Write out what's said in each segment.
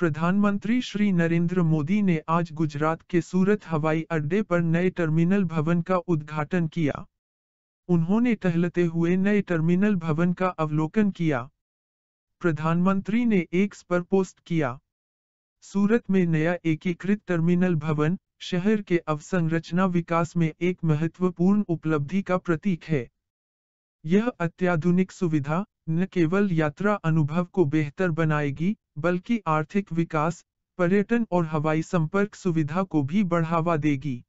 प्रधानमंत्री श्री नरेंद्र मोदी ने आज गुजरात के सूरत हवाई अड्डे पर नए टर्मिनल भवन का उद्घाटन किया। उन्होंने टहलते हुए नए टर्मिनल भवन का अवलोकन किया। प्रधानमंत्री ने एक्स पर पोस्ट किया। सूरत में नया एकीकृत टर्मिनल भवन, शहर के अवसंरचना विकास में एक महत्वपूर्ण उपलब्धि का प्रतीक है। यह अत्याधुनिक सुविधा न केवल यात्रा अनुभव को बेहतर बनाएगी, बल्कि आर्थिक विकास, पर्यटन और हवाई संपर्क सुविधा को भी बढ़ावा देगी।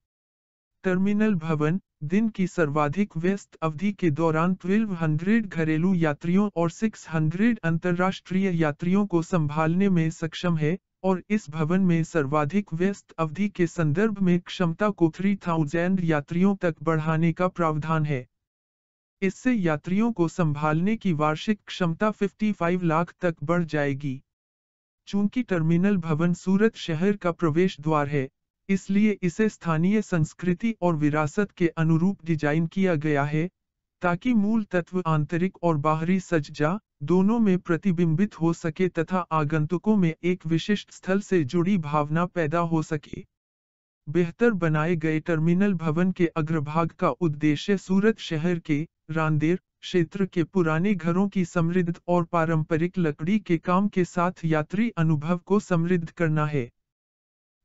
टर्मिनल भवन, दिन की सर्वाधिक व्यस्त अवधि के दौरान 1200 घरेलू यात्रियों और 600 अंतर्राष्ट्रीय यात्रियों को संभालने में सक्षम है, और इस भवन में सर्वाधिक व्यस्त अवधि के संदर्भ में क्षमता को 3000 यात्रियों तक बढ़ाने का प्रावधान है। इससे यात्रियों को संभालने की वार्षिक क्षमता 55 लाख तक बढ़ जाएगी। चूँकि टर्मिनल भवन सूरत शहर का प्रवेश द्वार है, इसलिए इसे स्थानीय संस्कृति और विरासत के अनुरूप डिज़ाइन किया गया है, ताकि मूल तत्व आंतरिक और बाहरी सज्जा दोनों में प्रतिबिंबित हो सके तथा आगंतुकों में एक विशिष्ट स्थल से जुड़ी भावना पैदा हो सके। बेहतर बनाए गए टर्मिनल भवन के अग्रभाग का उद्देश्य सूरत शहर के रांदेर क्षेत्र के पुराने घरों की समृद्ध और पारंपरिक लकड़ी के काम के साथ यात्री अनुभव को समृद्ध करना है।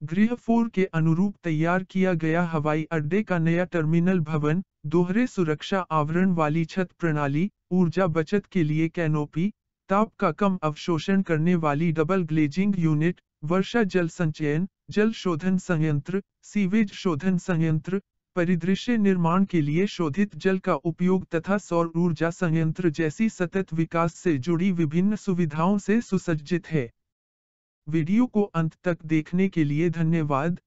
गृह फोर के अनुरूप तैयार किया गया हवाई अड्डे का नया टर्मिनल भवन, दोहरे सुरक्षा आवरण वाली छत प्रणाली, ऊर्जा बचत के लिए कैनोपी ताप का कम अवशोषण करने वाली डबल ग्लेजिंग यूनिट वर्षा जल संचयन, जल शोधन संयंत्र सीवेज शोधन संयंत्र, परिदृश्य निर्माण के लिए शोधित जल का उपयोग तथा सौर ऊर्जा संयंत्र जैसी सतत विकास से जुड़ी विभिन्न सुविधाओं से सुसज्जित है। वीडियो को अंत तक देखने के लिए धन्यवाद।